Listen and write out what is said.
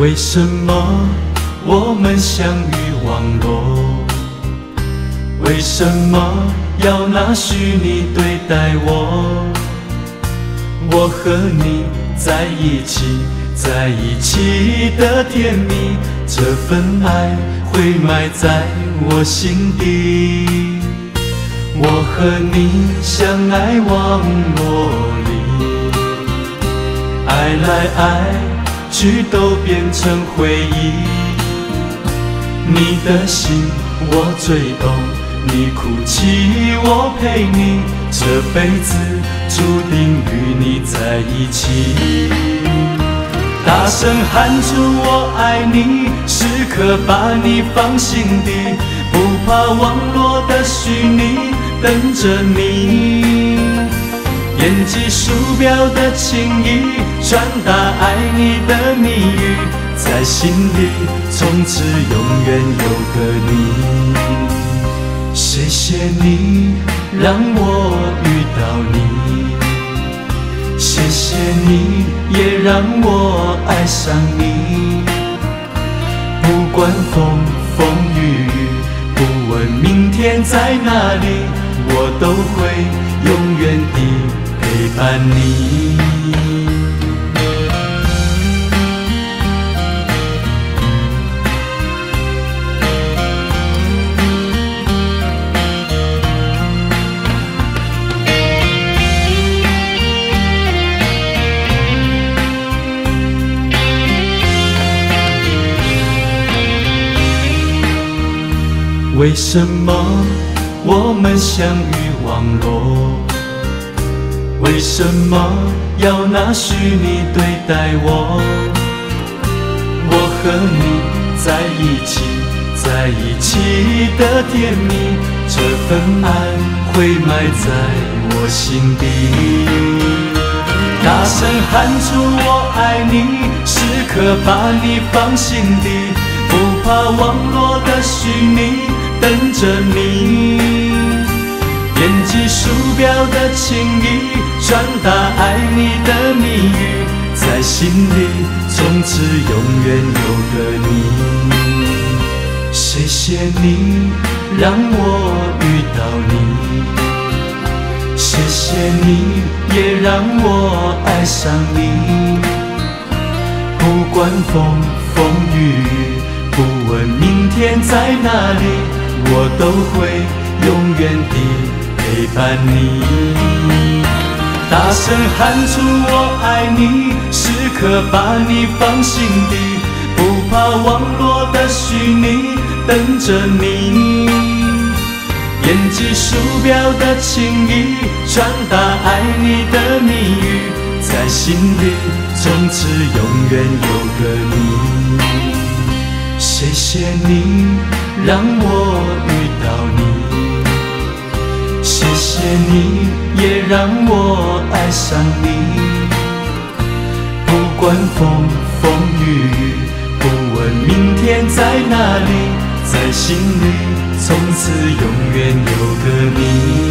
为什么我们相遇网络？为什么要拿虚拟对待我？我和你在一起，在一起的甜蜜，这份爱会埋在我心底。我和你相爱网络里，爱来爱。去都变成回忆，你的心我最懂，你哭泣我陪你，这辈子注定与你在一起。大声喊出我爱你，时刻把你放心底，不怕网络的虚拟等着你。点击鼠标的情意，传达爱你的蜜语，在心里从此永远有个你。谢谢你让我遇到你，谢谢你也让我爱上你。不管风风雨雨，不问明天在哪里，我都会永远的。陪伴你。为什么我们相遇网络？为什么要拿虚拟对待我？我和你在一起，在一起的甜蜜，这份爱会埋在我心底。大声喊出我爱你，时刻把你放心底，不怕网络的虚拟等着你。点击鼠标的情意，传达爱你的蜜语，在心里从此永远有个你。谢谢你让我遇到你，谢谢你也让我爱上你。不管风风雨雨，不问明天在哪里，我都会永远的。陪伴你，大声喊出我爱你，时刻把你放心底，不怕网络的虚拟等着你。点击鼠标的情意，传达爱你的蜜语，在心里从此永远有个你。谢谢你让我遇到你。谢谢你也让我爱上你，不管风风雨雨，不问明天在哪里，在心里从此永远有个你。